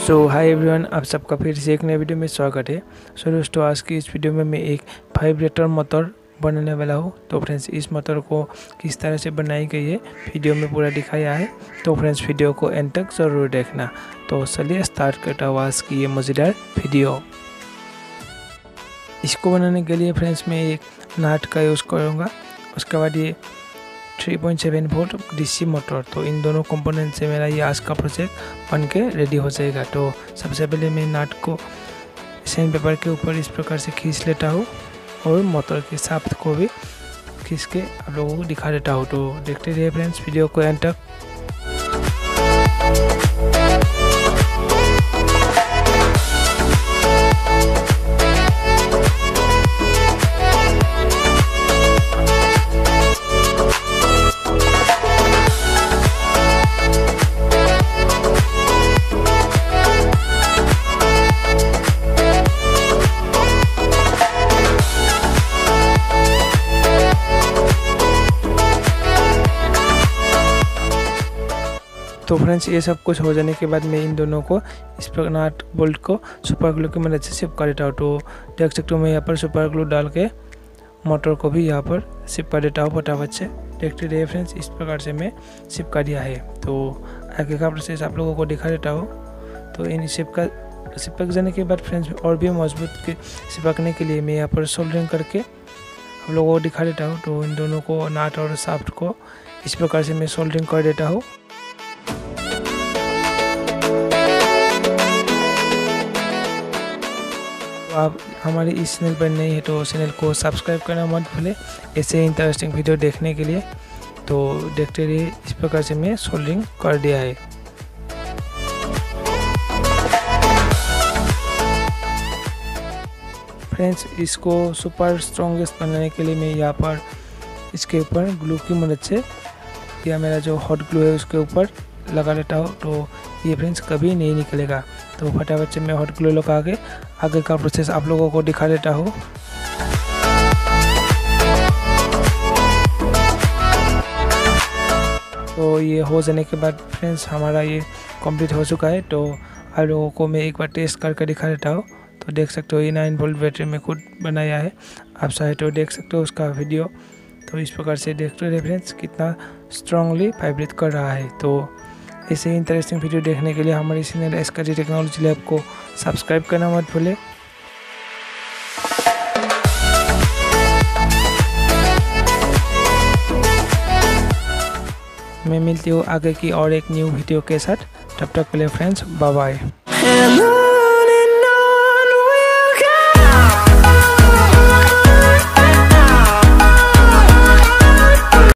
सो hi everyone आप सबका फिर से एक नए वीडियो में स्वागत है। सो so, दोस्तों आज की इस वीडियो में मैं एक वाइब्रेटर मोटर बनाने वाला हूँ। तो फ्रेंड्स इस मोटर को किस तरह से बनाई गई है वीडियो में पूरा दिखाया है। तो फ्रेंड्स वीडियो को एंड तक ज़रूर देखना। तो चलिए स्टार्ट करता हूँ आज की ये मज़ेदार वीडियो। इसको बनाने के लिए फ्रेंड्स मैं एक नाट का यूज़ करूँगा। उसके बाद ये 3.7 वोल्ट डीसी मोटर तो इन दोनों कंपोनेंट से मेरा ये आज का प्रोजेक्ट बन के रेडी हो जाएगा। तो सबसे पहले मैं नाट को सैंड पेपर के ऊपर इस प्रकार से खींच लेता हूँ और मोटर के साफ़ को भी खींच के आप लोगों को दिखा देता हूँ। तो देखते रहिए फ्रेंड्स वीडियो को एंड तक। तो फ्रेंड्स, ये सब कुछ हो जाने के बाद मैं इन दोनों को, इस नाट बोल्ट को सुपर ग्लू की मदद से सिप कर देता हूँ। तो देख सकते हो मैं यहाँ पर सुपर ग्लू डाल के मोटर को भी यहाँ पर सिप कर देता हूँ फटाफट से। देखते रहिए फ्रेंड्स, इस प्रकार से मैं सिप कर दिया है। तो आगे का प्रोसेस आप लोगों को दिखा देता हूँ। तो इन सिप का, सिपक जाने के बाद फ्रेंड्स, और भी मज़बूत के सिपकने के लिए मैं यहाँ पर सोल्डरिंग करके आप लोगों को दिखा देता हूँ। तो इन दोनों को नाट और साफ्ट को इस प्रकार से मैं सोल्डरिंग कर देता हूँ। आप हमारे इस चैनल पर नहीं है तो चैनल को सब्सक्राइब करना मत भूलें। ऐसे इंटरेस्टिंग वीडियो देखने के लिए। तो देखते रहिए, इस प्रकार से मैं सोल्डिंग कर दिया है। फ्रेंड्स इसको सुपर स्ट्रॉन्गेस्ट बनाने के लिए मैं यहाँ पर इसके ऊपर ग्लू की मदद से या मेरा जो हॉट ग्लू है उसके ऊपर लगा लेता हूँ। तो ये फ्रेंड्स कभी नहीं निकलेगा। तो फटाफट से मैं हॉट ग्लू लगा के आगे का प्रोसेस आप लोगों को दिखा देता हूँ। तो ये हो जाने के बाद फ्रेंड्स हमारा ये कंप्लीट हो चुका है। तो आप लोगों को मैं एक बार टेस्ट करके दिखा देता हूँ। तो देख सकते हो ये नाइन वोल्ट बैटरी में खुद बनाया है। आप चाहे तो देख सकते हो उसका वीडियो तो इस प्रकार से देखते रहे फ्रेंड्स कितना स्ट्रांगली वाइब्रेट कर रहा है। तो ऐसे ही इंटरेस्टिंग वीडियो देखने के लिए हमारे चैनल एस टेक्नोलॉजी लैब को सब्सक्राइब करना मत भूलें। मैं मिलती हूँ आगे की और एक न्यू वीडियो के साथ। तब तक के लिए फ्रेंड्स बाय बाय